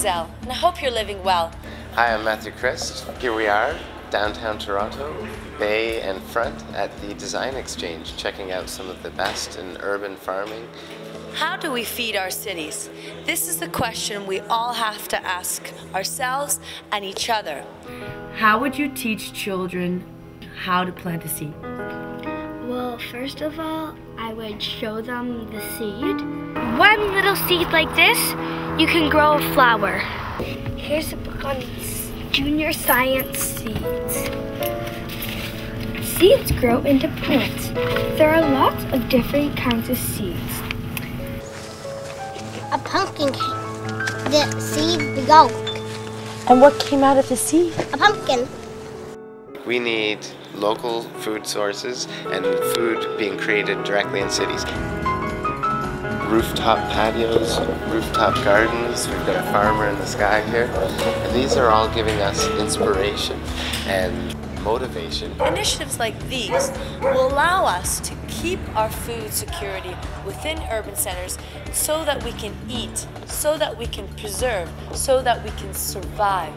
Gazelle, and I hope you're living well. Hi, I'm Matthew Christ. Here we are, downtown Toronto, bay and front at the Design Exchange, checking out some of the best in urban farming. How do we feed our cities? This is the question we all have to ask ourselves and each other. How would you teach children how to plant a seed? Well, first of all, I would show them the seed. One little seed like this, you can grow a flower. Here's a book on junior science seeds. Seeds grow into plants. There are lots of different kinds of seeds. A pumpkin cake. The seed, the yolk. And what came out of the seed? A pumpkin. We need local food sources and food being created directly in cities. Rooftop patios, rooftop gardens, we've got a farmer in the sky here. And these are all giving us inspiration and motivation. Initiatives like these will allow us to keep our food security within urban centers so that we can eat, so that we can preserve, so that we can survive.